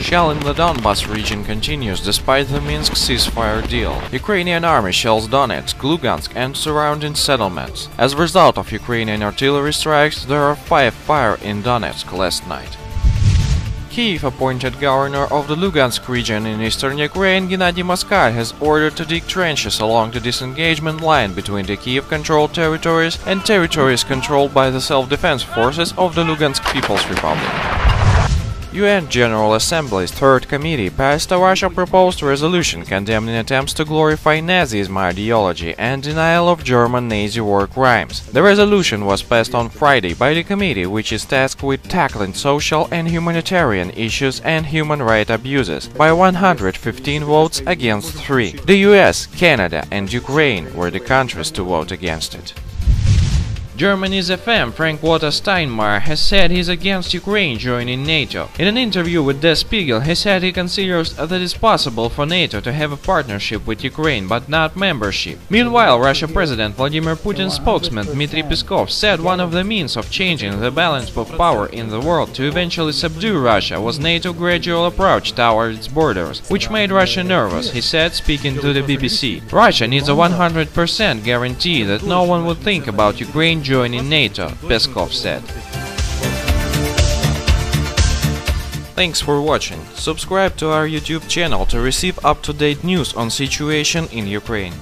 Shell in the Donbas region continues despite the Minsk ceasefire deal. Ukrainian army shells Donetsk, Lugansk and surrounding settlements. As a result of Ukrainian artillery strikes, there are five fire in Donetsk last night. Kiev appointed governor of the Lugansk region in eastern Ukraine, Gennady Moskal, has ordered to dig trenches along the disengagement line between the Kiev-controlled territories and territories controlled by the self-defense forces of the Lugansk People's Republic. UN General Assembly's Third Committee passed a Russia-proposed resolution condemning attempts to glorify Nazism ideology and denial of German Nazi war crimes. The resolution was passed on Friday by the committee, which is tasked with tackling social and humanitarian issues and human rights abuses, by 115 votes against 3. The US, Canada and Ukraine were the countries to vote against it. Germany's FM Frank-Walter Steinmeier has said he's against Ukraine joining NATO. In an interview with Der Spiegel, he said he considers that it's possible for NATO to have a partnership with Ukraine, but not membership. Meanwhile, Russia President Vladimir Putin's spokesman Dmitry Peskov said one of the means of changing the balance of power in the world to eventually subdue Russia was NATO's gradual approach toward its borders, which made Russia nervous, he said, speaking to the BBC. Russia needs a 100% guarantee that no one would think about Ukraine joining NATO, Peskov said. Thanks for watching. Subscribe to our YouTube channel to receive up-to-date news on situation in Ukraine.